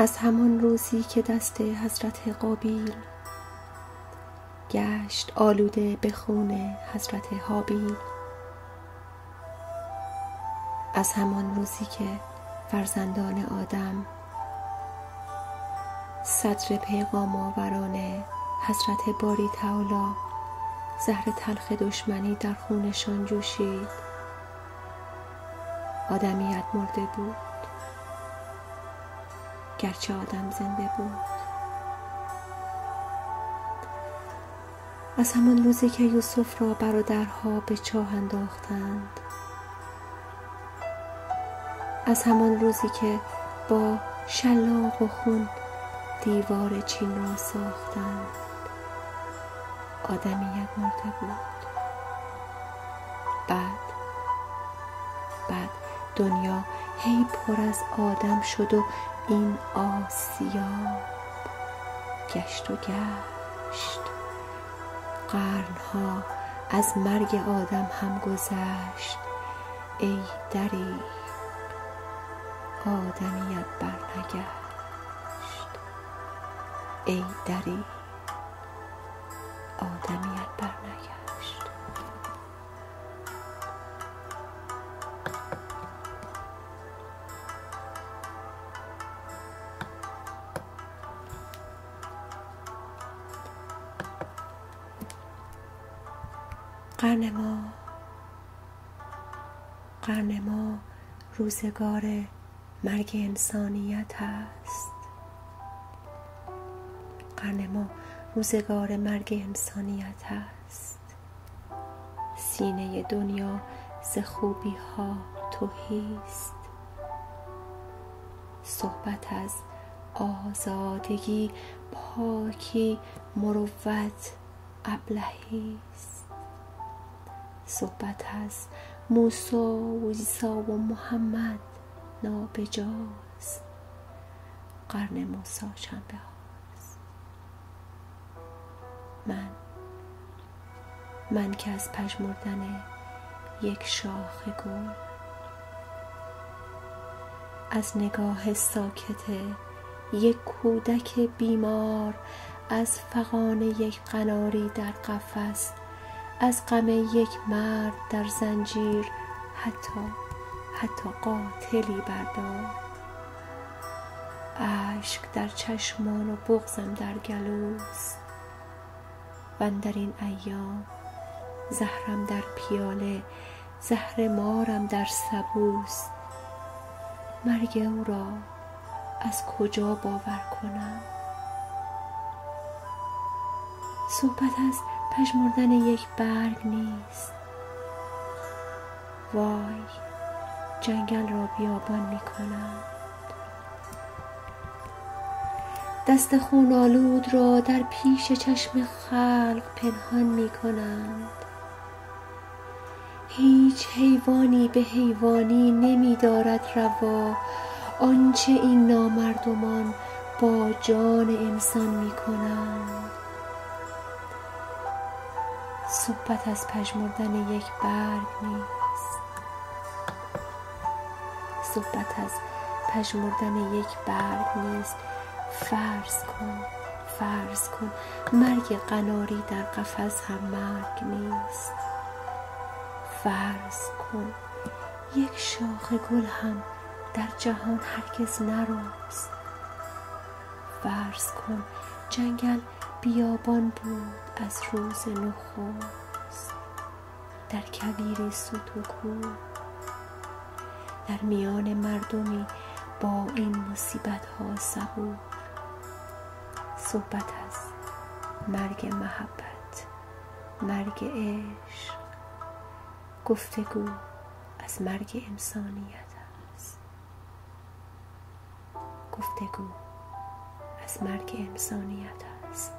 از همان روزی که دست حضرت قابیل گشت آلوده به خون حضرت حابیل. از همان روزی که فرزندان آدم صدر پیغام آوران حضرت باری تعالی زهر تلخ دشمنی در خونشان جوشید. آدمیت مرده بود. گرچه آدم زنده بود. از همان روزی که یوسف را برادرها به چاه انداختند از همان روزی که با شلاق و خون دیوار چین را ساختند آدمیت مرده بود. بعد بعد. دنیا هی پر از آدم شد و این آسیاب گشت و گشت. قرنها از مرگ آدم هم گذشت. ای دری آدمیت برنگشت. ای دری آدمیت برنگشت. قرن ما. قرن ما روزگار مرگ انسانیت است قرن ما روزگار مرگ انسانیت است سینه دنیا ز خوبی ها توهی است صحبت از آزادگی پاکی مروت ابلهی است صحبت از موسی و عیسی و محمد نابجاست. قرن موسی شنبه هاست من من که از پژمردن یک شاخ گل از نگاه ساکت یک کودک بیمار از فغان یک قناری در قفس از غم یک مرد در زنجیر حتی حتی قاتلی بردار. اشک در چشمان و بغزم در گلوست و در این ایام زهرم در پیاله زهر مارم در سبوست مرگ او را از کجا باور کنم؟ صحبت از پژمردن یک برگ نیست. وای جنگل را بیابان می کنند. دست خون آلود را در پیش چشم خلق پنهان می کنند. هیچ حیوانی به حیوانی نمی دارد روا. آنچه این نامردمان با جان انسان می کنند. صحبت از پژمردن یک برگ نیست. صحبت از پژمردن یک برگ نیست. فرض کن فرض کن مرگ قناری در قفس هم مرگ نیست. فرض کن یک شاخ گل هم در جهان هرگز نرست. فرض کن جنگل بیابان بود از روز نخست در کویر سوت و در میان مردمی با این مصیبت ها صبور صحبت از مرگ محبت مرگ عشق گفتگو از مرگ انسانیت است. گفتگو از مرگ انسانیت است.